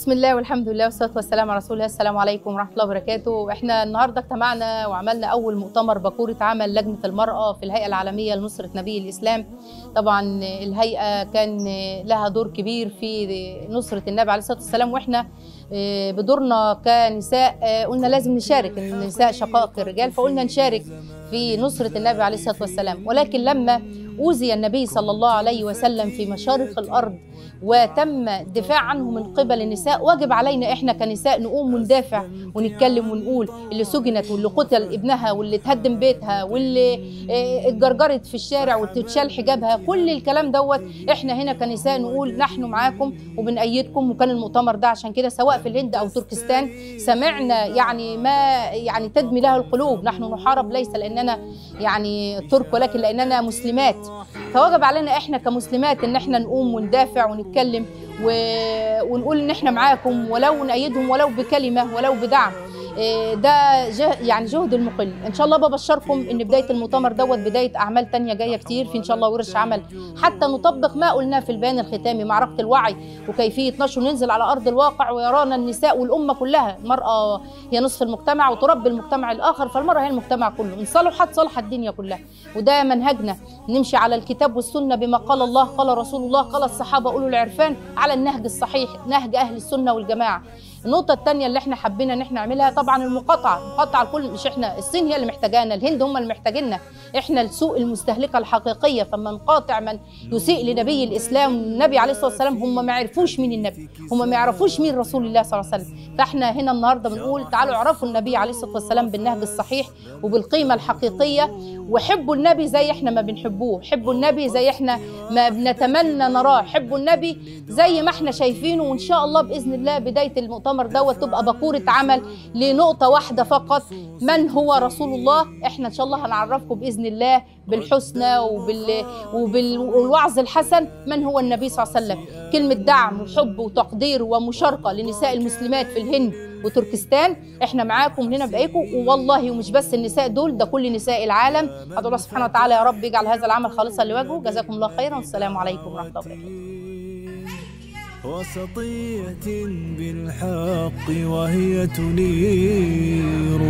بسم الله والحمد لله والصلاة والسلام على رسول الله. السلام عليكم ورحمة الله وبركاته. إحنا النهارده اجتمعنا وعملنا أول مؤتمر بكورة عمل لجنة المرأة في الهيئة العالمية لنصرة نبي الإسلام. طبعا الهيئة كان لها دور كبير في نصرة النبي عليه الصلاة والسلام وإحنا بدورنا كنساء قلنا لازم نشارك النساء شقائق الرجال فقلنا نشارك في نصرة النبي عليه الصلاة والسلام. ولكن لما اوذي النبي صلى الله عليه وسلم في مشارق الأرض وتم الدفاع عنه من قبل النساء. واجب علينا إحنا كنساء نقوم وندافع ونتكلم ونقول اللي سجنت واللي قتل ابنها واللي اتهدم بيتها واللي اتجرجرت في الشارع وتتشال حجابها. كل الكلام دوت إحنا هنا كنساء نقول نحن معاكم وبنأيدكم وكان المؤتمر ده عشان كده سواء في الهند أو تركستان سمعنا يعني ما يعني تدمي له القلوب. نحن نحارب ليس لأننا يعني ترك ولكن لأننا مسلمات. فوجب علينا إحنا كمسلمات إن إحنا نقوم وندافع ونتكلم و... ونقول إن إحنا معاكم ولو نأيدهم ولو بكلمة ولو بدعم. ده جه يعني جهد المقل. إن شاء الله ببشركم إن بداية المؤتمر دوت بداية أعمال تانية جاية كتير في إن شاء الله ورش عمل. حتى نطبق ما قلناه في البيان الختامي معركة الوعي وكيفية نشر ننزل على أرض الواقع ويرانا النساء والأمة كلها. المرأة هي نصف المجتمع وتربي المجتمع الآخر فالمرأة هي المجتمع كله. إن صلحت صلح الدنيا كلها. وده منهجنا. نمشي على الكتاب والسنة بما قال الله قال رسول الله قال الصحابة أولو العرفان على النهج الصحيح نهج أهل السنة والجماعة. النقطة الثانية اللي إحنا حبينا ان إحنا نعملها طبعا المقاطعة، المقاطعة الكل مش إحنا الصين هي اللي محتاجانا، الهند هم اللي محتاجيننا، إحنا السوق المستهلكة الحقيقية فما نقاطع من يسيء لنبي الإسلام، النبي عليه الصلاة والسلام هم ما يعرفوش مين النبي، هم ما يعرفوش مين رسول الله صلى الله عليه وسلم، فاحنا هنا النهارده بنقول تعالوا اعرفوا النبي عليه الصلاة والسلام بالنهج الصحيح وبالقيمة الحقيقية وحبوا النبي زي إحنا ما بنحبوه، حبوا النبي زي إحنا ما بنتمنى نراه، حبوا النبي زي ما إحنا شايفينه وإن شاء الله بإذن الله بداية المؤتمر المؤتمر دوت تبقى بكورة عمل لنقطة واحدة فقط. من هو رسول الله؟ إحنا إن شاء الله هنعرفكم بإذن الله بالحسنى وبال... وبال... والوعظ الحسن. من هو النبي صلى الله عليه وسلم؟ كلمة دعم وحب وتقدير ومشاركة لنساء المسلمات في الهند وتركستان. إحنا معاكم هنا بايكم والله ومش بس النساء دول ده كل نساء العالم. ادعو الله سبحانه وتعالى يا رب يجعل هذا العمل خالصا لوجهه. جزاكم الله خيرا. والسلام عليكم ورحمة الله وبركاته. وسطية بالحق وهي تنير.